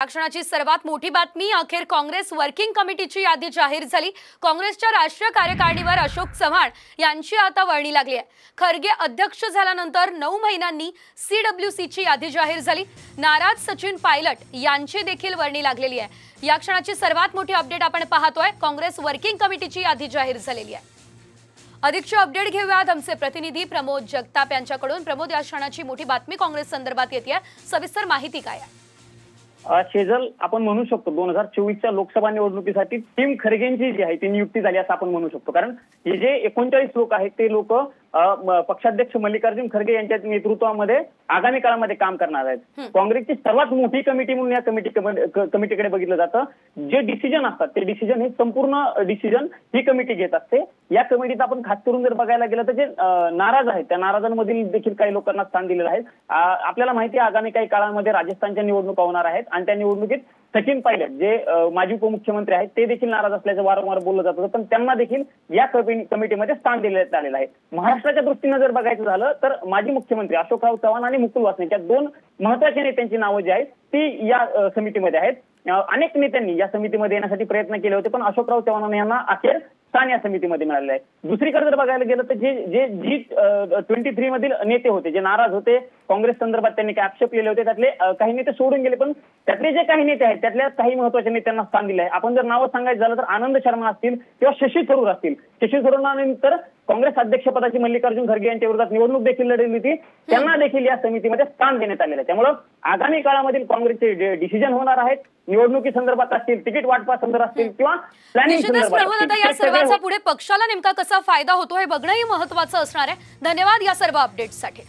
या क्षणाची सर्वात मोठी बातमी अखेर काँग्रेस वर्किंग कमिटीची यादी जाहीर झाली. काँग्रेसच्या राष्ट्रीय कार्यकारिणीवर अशोक चव्हाण यांची आता वर्णी लागली आहे. खरगे अध्यक्ष झाल्यानंतर नऊ महिन्यांनी सी डब्ल्यू सीची यादी जाहीर झाली. नाराज सचिन पायलट यांची देखील वर्णी लागलेली आहे. या क्षणाची सर्वात मोठी अपडेट आपण पाहतोय. काँग्रेस वर्किंग कमिटीची यादी जाहीर झालेली आहे. अधिकचे अपडेट घेऊयात. आमचे प्रतिनिधी प्रमोद जगताप यांच्याकडून. प्रमोद या क्षणाची मोठी बातमी काँग्रेस संदर्भात येते सविस्तर माहिती काय आहे? शेजल आपण म्हणू शकतो दोन हजार चोवीसच्या लोकसभा निवडणुकीसाठी टीम खरगेंची जी आहे ती नियुक्ती झाली असं आपण म्हणू शकतो. कारण हे जे एकोणचाळीस लोक आहेत ते लोक पक्षाध्यक्ष मल्लिकार्जुन खरगे यांच्या नेतृत्वामध्ये आगामी काळामध्ये काम करणार आहेत. काँग्रेसची सर्वात मोठी कमिटी म्हणून या कमिटी कमिटीकडे बघितलं जातं. जे डिसिजन असतात ते डिसिजन हे संपूर्ण डिसिजन ही कमिटी घेत असते. या कमिटीत आपण खास करून जर बघायला गेलं तर जे नाराज आहेत त्या नाराजांमधील देखील काही लोकांना स्थान दिलेलं आहे. आपल्याला माहिती आहे आगामी काही काळामध्ये राजस्थानच्या निवडणुका होणार आहेत आणि त्या निवडणुकीत सचिन पायलट जे माजी उपमुख्यमंत्री आहेत ते देखील नाराज असल्याचं वारंवार बोललं जात होतं. पण त्यांना देखील या कमिटीमध्ये स्थान देण्यात आलेलं आहे. महाराष्ट्राच्या दृष्टीनं जर बघायचं झालं तर माजी मुख्यमंत्री अशोकराव चव्हाण आणि मुकुल वासनिक या दोन महत्त्वाच्या नेत्यांची नावं जी आहेत ती या समितीमध्ये आहेत. अनेक नेत्यांनी या समितीमध्ये येण्यासाठी प्रयत्न केले होते पण अशोकराव चव्हाण यांना अखेर स्थान या समितीमध्ये मिळालेलं आहे. दुसरीकडे जर बघायला गेलं तर जे जे जी ट्वेंटी थ्री मधील नेते होते जे नाराज होते काँग्रेस संदर्भात त्यांनी काही आक्षेप केले होते त्यातले काही नेते सोडून गेले पण त्यातले जे काही नेते आहेत त्यातल्या काही महत्त्वाच्या नेत्यांना स्थान दिलं आहे आपण जर नावं सांगायचं झालं तर आनंद शर्मा असतील किंवा शशी थरूर असतील. शशी थरूरानंतर काँग्रेस अध्यक्षपदाची मल्लिकार्जुन खरगे यांच्या विरोधात निवडणूक देखील लढवली होती. त्यांना देखील या समितीमध्ये स्थान देण्यात आलेलं आहे. त्यामुळं आगामी काळामधील काँग्रेसचे डिसिजन होणार आहेत निवडणुकी संदर्भात असतील तिकीट वाटपा संदर्भात असतील किंवा प्लॅनिंग या सर्वांचा पुढे पक्षाला नेमका कसा फायदा होतो हे बघणंही महत्वाचं असणार आहे. धन्यवाद या सर्व अपडेट्ससाठी